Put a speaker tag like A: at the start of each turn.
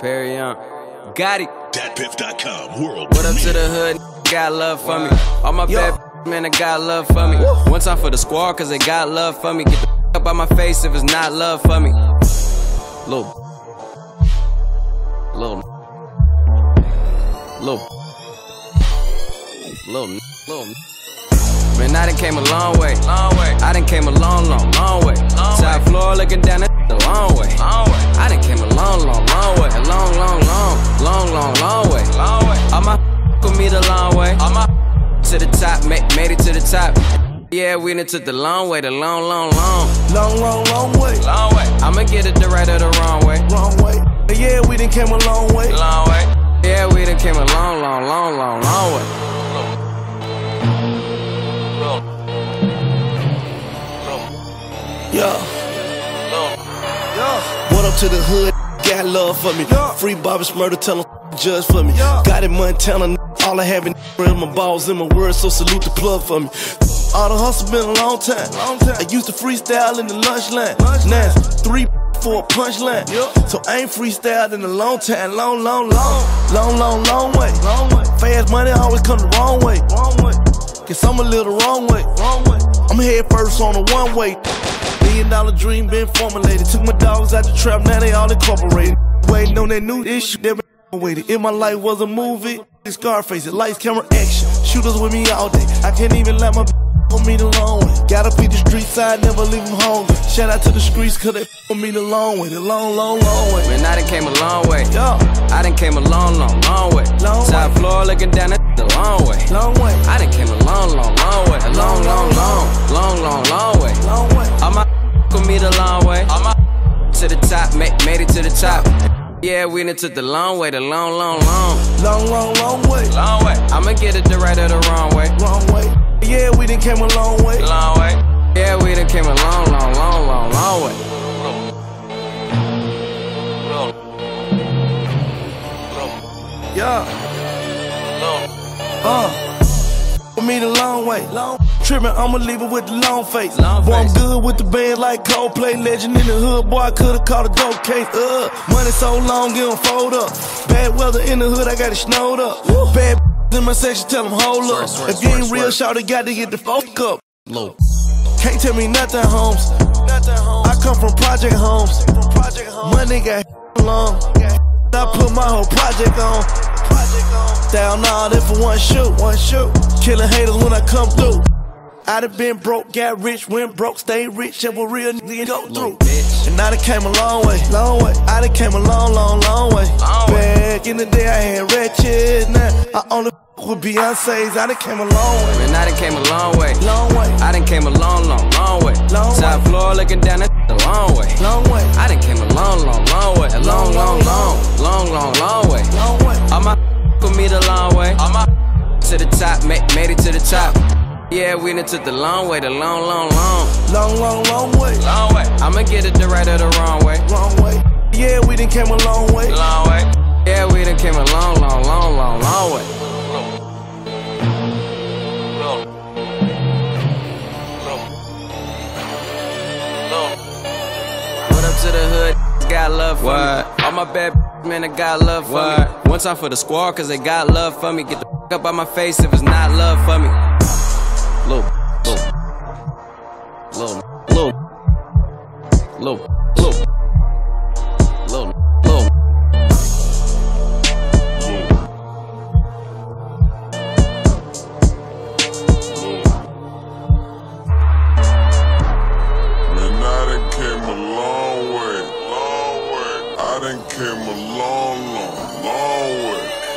A: Perry Young. Got it.
B: DatPiff.com. World.
A: What up to the hood? Got love for me. All my bad man, I got love for me. One time for the squad, cause they got love for me. Get the up out my face if it's not love for me. Little. Little. Little. Little. Little. Man, I done came a long way. Long way. I done came a long, long, long way. Top floor looking down the long way. Long way. I done came a long, long, top. Yeah, we done took the long way, the long, long, long.
C: Long, long, long way.
A: Long way. I'ma get it the right or the wrong way.
C: Wrong way. Yeah, we done came a long way.
A: Long way. Yeah, we done came a long, long, long, long, long way.
C: Yeah. Yeah. What up to the hood? Got love for me. Yeah. Free Bobby Shmurda, tell him judge for me. Yeah. Got it Montana, all I have in my balls in my words, so salute the plug for me. All the hustle been a long time. Long time. I used to freestyle in the lunch line. Lunch now three for a punchline.
A: Yeah.
C: So I ain't freestyled in a long time. Long, long, long, long, long, long way.
A: Long way.
C: Fast money always come the wrong way.
A: Wrong way.
C: Guess I'm a little wrong way.
A: Wrong way.
C: I'm head first on a one way. Million dollar dream been formulated. Took my dogs out the trap, now they all incorporated. Waiting on that new issue, they been waiting. If my life was a movie, Scarface, it lights, camera, action. Shooters with me all day. I can't even let my on me the long way. Gotta be the street side, never leave them hungry. Shout out to the streets, cause they on me the long way. The long, long, long way.
A: Man, I done came a long way.
C: Yo,
A: I done came a long, long, long way.
C: Long
A: Top
C: way.
A: floor looking down the, the long way.
C: long way.
A: I done came a long, long, long way. A long, long, long, Yeah, we done took the long way, the long, long, long,
C: Long, long, long way.
A: long way. I'ma get it the right or the wrong way.
C: Wrong way. Yeah, we done came a long way.
A: Long way. Yeah, we done came a long, long, long, long, long way.
C: Yeah. Uh. For me the long way. Long trippin', I'ma leave it with the long face.
A: Long
C: boy, I'm good with the band like Coldplay, legend in the hood. Boy, I could've caught a dope case. Uh, money so long, it don't fold up. Bad weather in the hood, I got it snowed up. Bad in my section, tell them hold up.
A: Swear, swear,
C: if you ain't
A: swear,
C: real,
A: swear.
C: shout got to get the fuck up.
A: Low.
C: Can't tell me nothing, Holmes. I come from Project Homes. Money got long. I put my whole project on. Down all that for one shoot, one shoot. Killing haters when I come through. I done been broke, got rich, went broke, stay rich, and what real nigga go through.
A: bitch.
C: And I done came a long way, long way. I done came a long, long, long way.
A: Long way.
C: Back in the day, I had wretched. Now I only with Beyonce's. I done came a long way,
A: Man, I done came a long way.
C: long way,
A: I done came a long, long, long way.
C: Long
A: Top
C: way.
A: floor looking down the, the long
C: long way,
A: Yeah, we done took the long way, the long, long, long,
C: Long, long, long way.
A: long way. I'ma get it the right or the wrong way.
C: Wrong way. Yeah, we done came a long way.
A: Long way. Yeah, we done came a long, long, long, long, long way. What up to the hood? Got love for me. All my bad man, I got love for me. One time for the squad, cause they got love for me. Get the up out my face if it's not love for me. Little, little, little, little, little, little,
D: came a long, long, long way.